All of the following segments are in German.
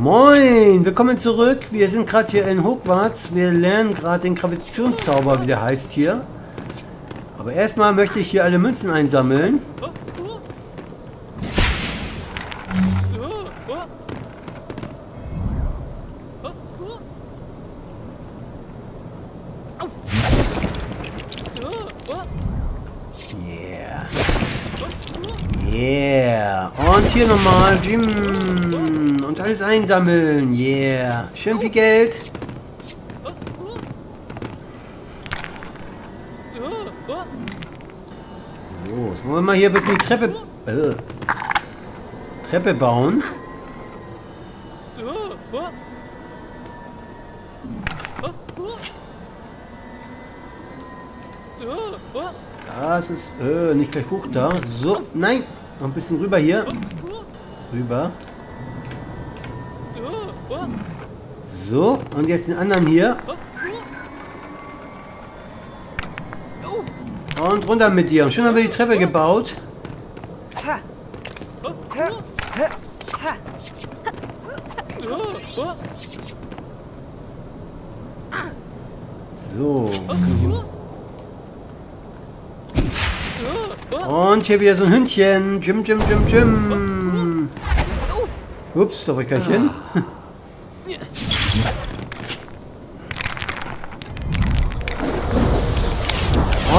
Moin, willkommen zurück. Wir sind gerade hier in Hogwarts. Wir lernen gerade den Gravitationszauber, wie der heißt hier. Aber erstmal möchte ich hier alle Münzen einsammeln. Yeah. Yeah. Und hier nochmal Jim. Alles einsammeln. Yeah. Schön viel Geld. So, jetzt wollen wir mal hier ein bisschen die Treppe... Äh, Treppe bauen. Das ist... Äh, nicht gleich hoch da. So, nein. Noch ein bisschen rüber hier. Rüber. So, und jetzt den anderen hier. Und runter mit dir. Und schon haben wir die Treppe gebaut. So. Und hier wieder so ein Hündchen. Jim, Jim, Jim, Jim. Ups, da wollte ich gar nicht hin.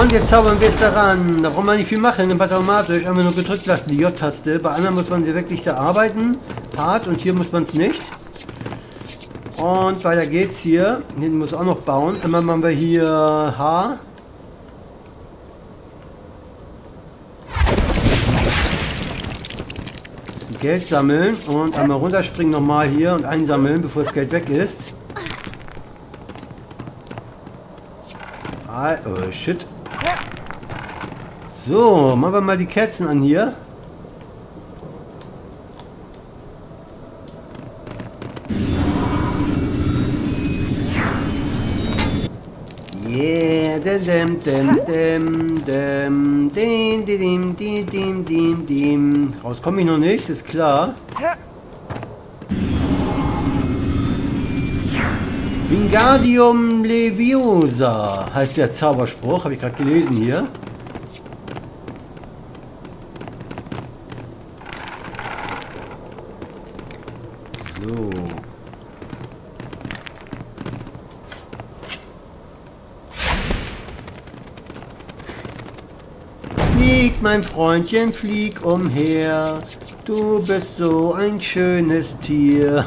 Und jetzt zaubern wir es daran. Da braucht man nicht viel machen. Im automatisch einfach nur gedrückt lassen, die J-Taste. Bei anderen muss man sie wirklich da arbeiten. Hart und hier muss man es nicht. Und weiter geht's hier. Hinten muss auch noch bauen. Immer machen wir hier H. Geld sammeln und einmal runterspringen nochmal hier und einsammeln, bevor das Geld weg ist. Ah, oh, shit. So, machen wir mal die Kerzen an hier. Yeah, dem dem dem dem dem dem dem dem dem dem Raus komme ich noch nicht, ist klar. Wingardium Leviosa heißt der Zauberspruch, habe ich gerade gelesen hier. So. Flieg, mein Freundchen, flieg umher. Du bist so ein schönes Tier.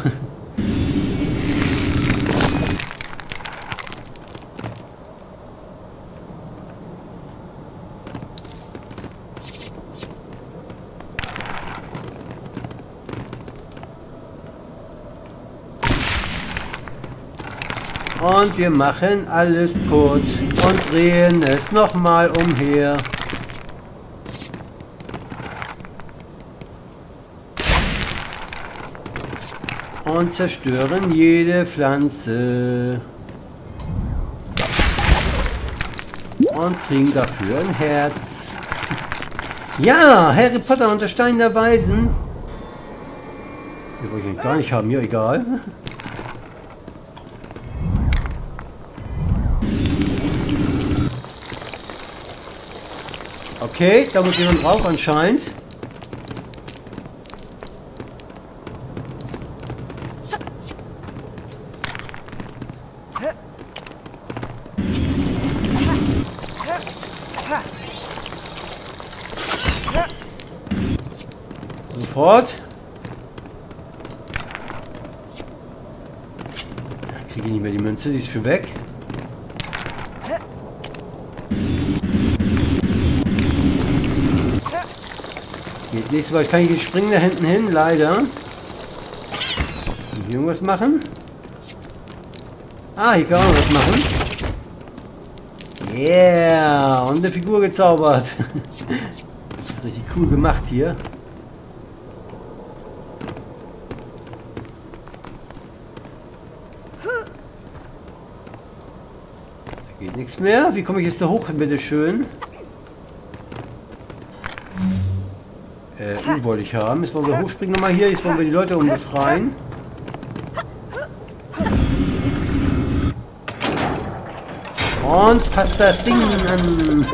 Und wir machen alles putt und drehen es nochmal umher. Und zerstören jede Pflanze. Und kriegen dafür ein Herz. Ja, Harry Potter und der Stein der Weisen. Die wollte ich gar nicht haben, ja egal. Okay, da muss jemand drauf anscheinend. Sofort. Kriege ich nicht mehr die Münze, die ist für weg. Geht nicht, weil ich kann nicht springen da hinten hin, leider. Kann ich irgendwas machen? Ah, hier kann man was machen. Yeah, und eine Figur gezaubert. richtig cool gemacht hier. Nichts mehr? Wie komme ich jetzt da hoch, bitte schön? Äh, wollte ich haben. Jetzt wollen wir hochspringen nochmal hier. Jetzt wollen wir die Leute umbefreien. Und fast das Ding an.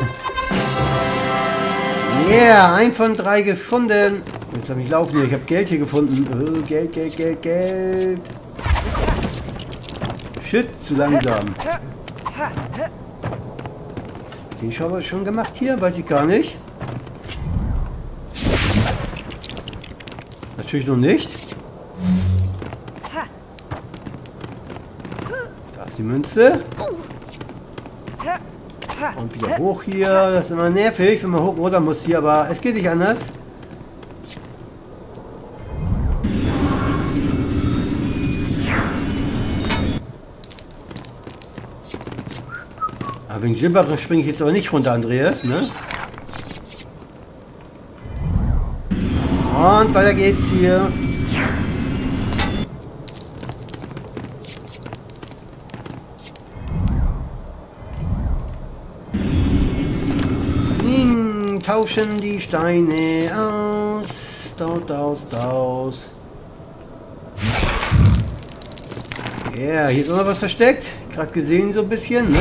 Yeah, ein von drei gefunden. Jetzt habe ich laufen hier. Ich habe Geld hier gefunden. Oh, Geld, Geld, Geld, Geld. Shit, zu langsam. Den aber schon gemacht hier, weiß ich gar nicht. Natürlich noch nicht. Da ist die Münze. Und wieder hoch hier. Das ist immer nervig, wenn man hoch runter muss hier, aber es geht nicht anders. Aber wegen Silber springe ich jetzt aber nicht runter, Andreas, ne? Und weiter geht's hier. Hm, tauschen die Steine aus. Daus, daus, daus. Ja, yeah, hier ist noch was versteckt. Gerade gesehen so ein bisschen, ne?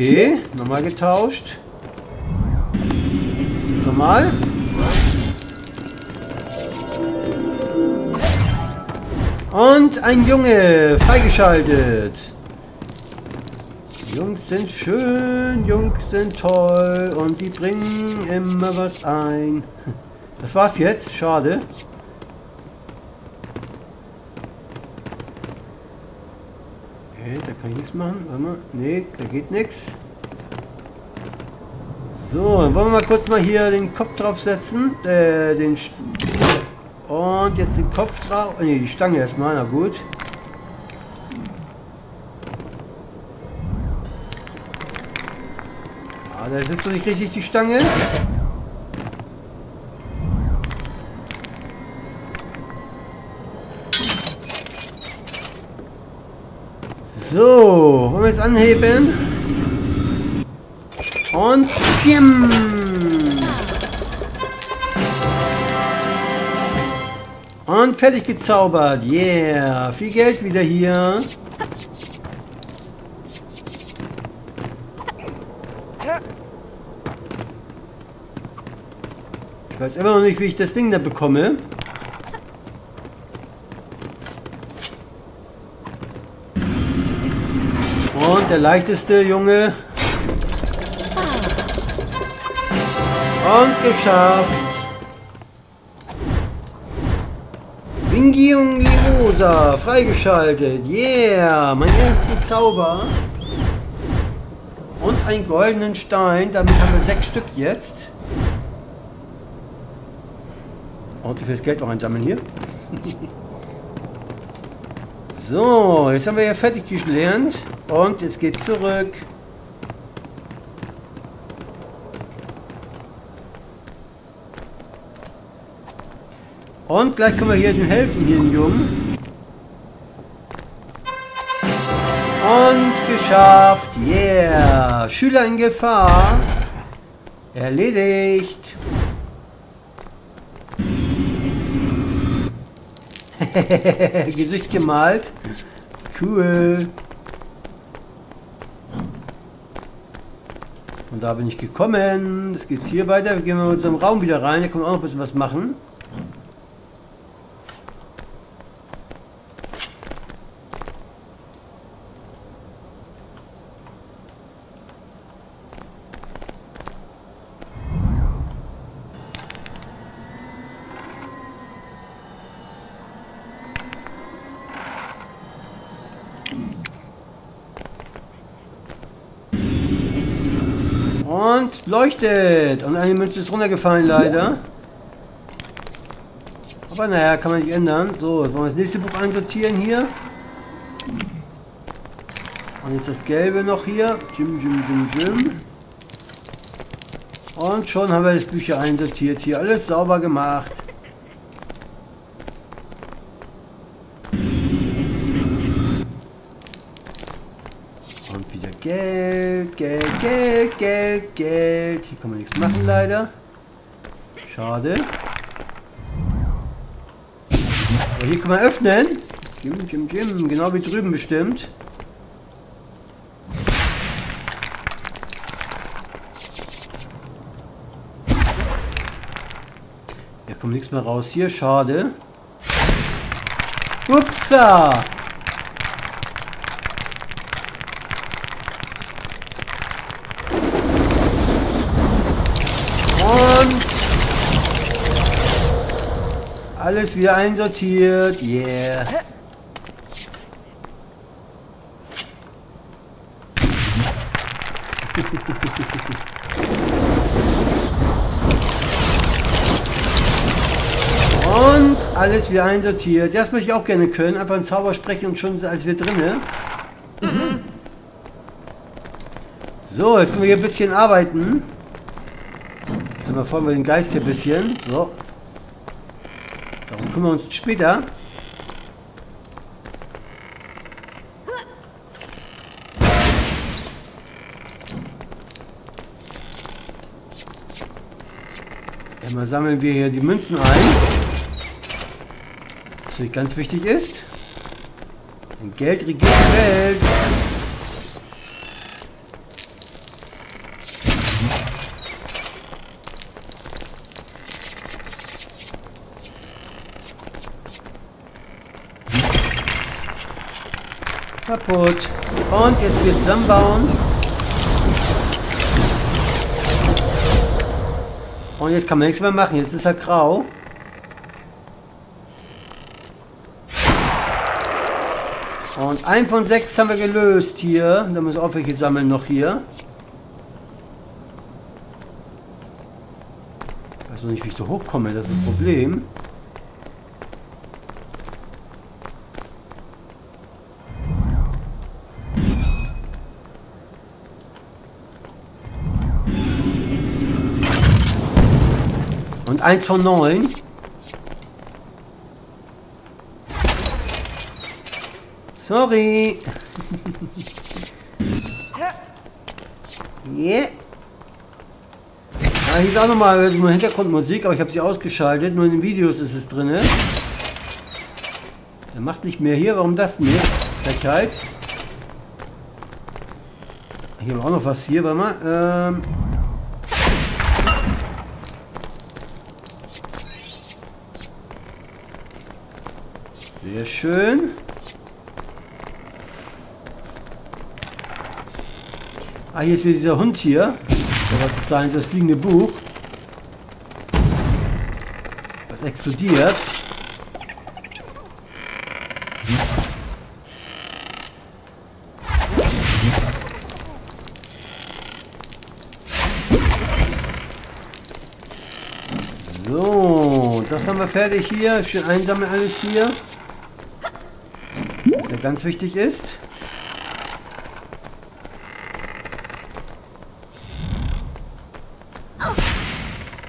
Okay, nochmal getauscht. Jetzt nochmal. Und ein Junge, freigeschaltet. Jungs sind schön, Jungs sind toll und die bringen immer was ein. Das war's jetzt, schade. Okay, da kann ich nichts machen. Warte mal. Nee, da geht nichts. So, dann wollen wir mal kurz mal hier den Kopf draufsetzen. Äh, den... St und jetzt den Kopf drauf. Ne, die Stange erstmal, na gut. Ah, das ist doch nicht richtig die Stange. So, wollen wir jetzt anheben? Und Pim! Und fertig gezaubert. Yeah. Viel Geld wieder hier. Ich weiß immer noch nicht, wie ich das Ding da bekomme. Der leichteste Junge. Und geschafft. Wingium Limosa, freigeschaltet. Yeah, meinen ersten Zauber. Und einen goldenen Stein. Damit haben wir sechs Stück jetzt. Und wie viel Geld noch einsammeln hier. so, jetzt haben wir ja fertig gelernt. Und jetzt geht zurück. Und gleich können wir hier den helfen, hier den Jungen. Und geschafft. Yeah. Schüler in Gefahr. Erledigt. Gesicht gemalt. Cool. Und da bin ich gekommen. Das geht's hier weiter. Wir gehen mal in unserem Raum wieder rein. Hier können wir auch noch ein bisschen was machen. Und leuchtet. Und eine Münze ist runtergefallen leider. Aber naja, kann man nicht ändern. So, jetzt wollen wir das nächste Buch einsortieren hier. Und jetzt das gelbe noch hier. Jim, Jim, Jim, Jim. Und schon haben wir das Bücher einsortiert hier. Alles sauber gemacht. Geld, Geld, Geld, Geld, Geld. Hier kann man nichts machen leider. Schade. Aber hier kann man öffnen. Jim, Jim, Jim. Genau wie drüben bestimmt. Hier kommt nichts mehr raus. Hier, schade. Upsa! Alles wieder einsortiert. Yeah. Und alles wieder einsortiert. Das möchte ich auch gerne können. Einfach einen Zauber sprechen und schon als wir drinne. So, jetzt können wir hier ein bisschen arbeiten. Dann wir den Geist hier ein bisschen. So. Kümmern wir uns später. Einmal sammeln wir hier die Münzen ein. Was natürlich ganz wichtig ist. Denn Geld regiert die Welt. Kaputt. Und jetzt wird zusammenbauen. Und jetzt kann man nichts mehr machen. Jetzt ist er grau. Und ein von sechs haben wir gelöst hier. Da müssen wir auch welche sammeln noch hier. Ich weiß noch nicht, wie ich da hochkomme. Das ist das Problem. Und eins von neun. Sorry. yeah. Ja, hier ist auch nochmal also nur Hintergrundmusik, aber ich habe sie ausgeschaltet. Nur in den Videos ist es drin. Der macht nicht mehr hier. Warum das nicht? Frechheit. Hier wir auch noch was hier. Warte mal. Ähm Sehr schön. Ah, hier ist wieder dieser Hund hier. Oder was es sein das liegende Buch. Was explodiert. So, das haben wir fertig hier. Schön einsammeln alles hier. Ganz wichtig ist.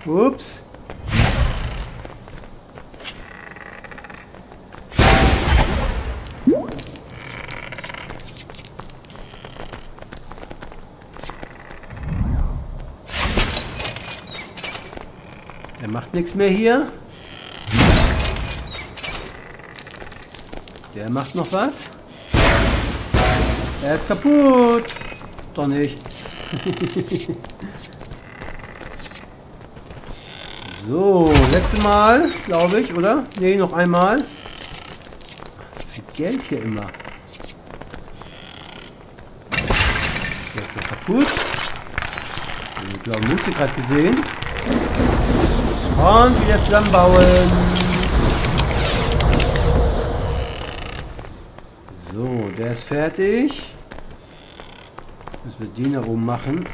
Ups. Er macht nichts mehr hier. Der macht noch was. Er ist kaputt. Doch nicht. so, letzte Mal, glaube ich, oder? Ne, noch einmal. So viel Geld hier immer. Der ist ja kaputt. Ich glaube, Münze gerade gesehen. Und wieder zusammenbauen. So, der ist fertig. Müssen wir den oben machen.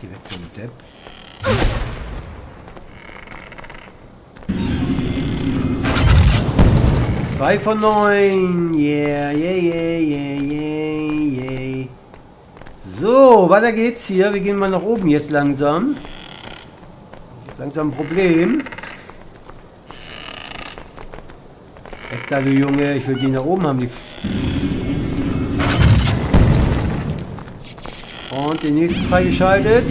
Geh weg, du Depp. Zwei von neun. Yeah, yeah, yeah, yeah, yeah, yeah. So, weiter geht's hier. Wir gehen mal nach oben jetzt langsam. Langsam ein Problem. Weg da, du Junge. Ich will die nach oben haben. Die Den nächsten freigeschaltet.